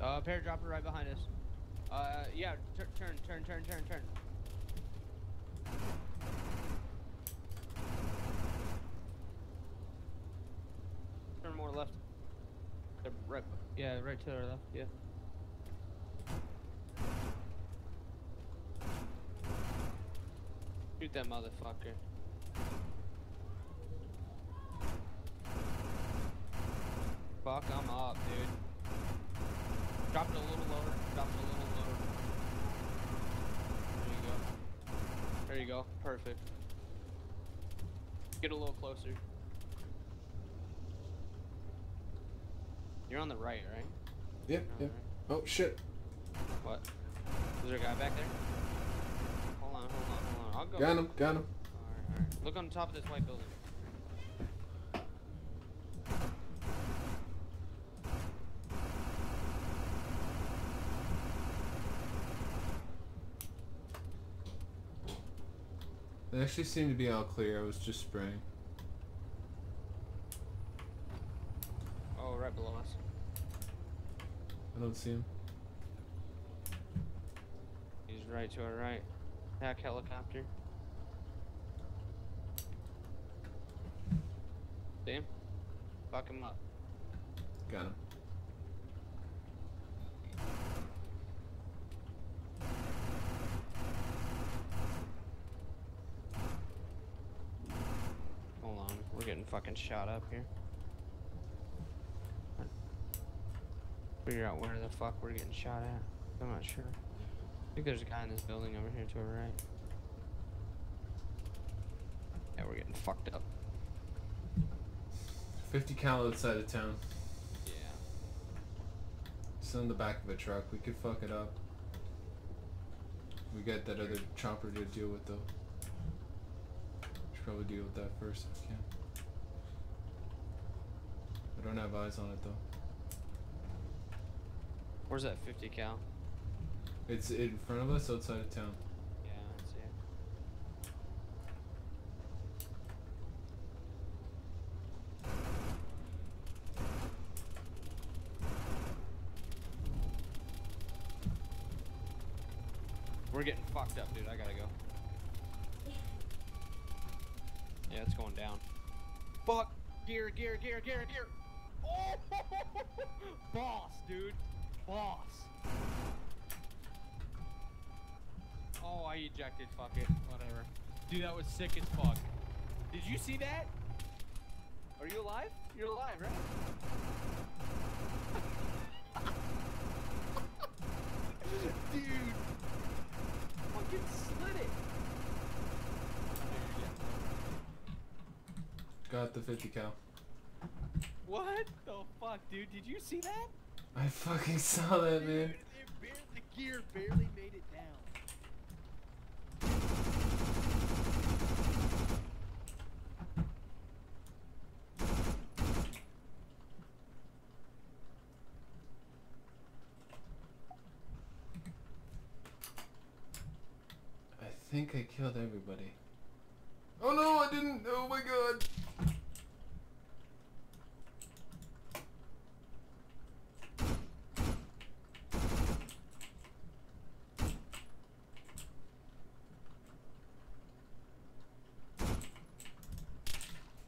Uh, paradropper right behind us. Uh, yeah, tur turn, turn, turn, turn, turn. Turn more left. Right, yeah, right to our left, yeah. Shoot that motherfucker. Fuck, I'm up, dude. Drop it a little lower. Drop it a little lower. There you go. There you go. Perfect. Get a little closer. You're on the right, right? Yep, yep. on Oh shit. What? Is there a guy back there? Hold on, hold on, hold on. I'll go. Got him, got him. Alright, alright. Look on top of this white building. They actually seem to be all clear. I was just spraying. Oh, right below us. I don't see him. He's right to our right. Hack helicopter. See him? Fuck him up. Got him. Hold on, we're getting fucking shot up here. Figure out where the fuck we're getting shot at. I'm not sure. I think there's a guy in this building over here to our right. Yeah, we're getting fucked up. 50 cal outside of town. Yeah. It's in the back of a truck. We could fuck it up. We got that other chopper to deal with though. Should probably deal with that first if we can. I don't have eyes on it though. Where's that 50 cal? It's in front of us outside of town. Yeah, I see it. We're getting fucked up, dude. I gotta go. Yeah, it's going down. Fuck! Gear, gear, gear, gear, gear! Ejected. Fuck it. Whatever. Dude, that was sick as fuck. Did you see that? Are you alive? You're alive, right? Dude. Fucking slid it. Got the 50 cal. What the fuck, dude? Did you see that? I fucking saw that man. Dude, it bar- the gear barely made it down. I think I killed everybody. Oh no, I didn't. Oh my god.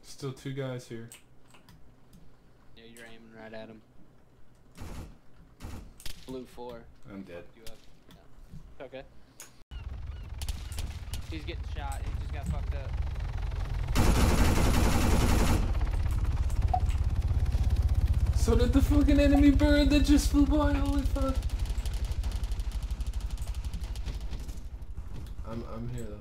Still two guys here. Yeah, you're aiming right at him. Blue four. I'm dead. You up. Yeah. Okay. He's getting shot. He just got fucked up. So did the fucking enemy bird that just flew by. Holy fuck. I'm I'm here though.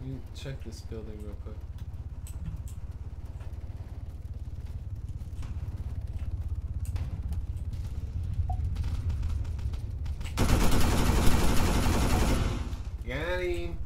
Let check this building real quick. Danny.